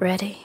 ready.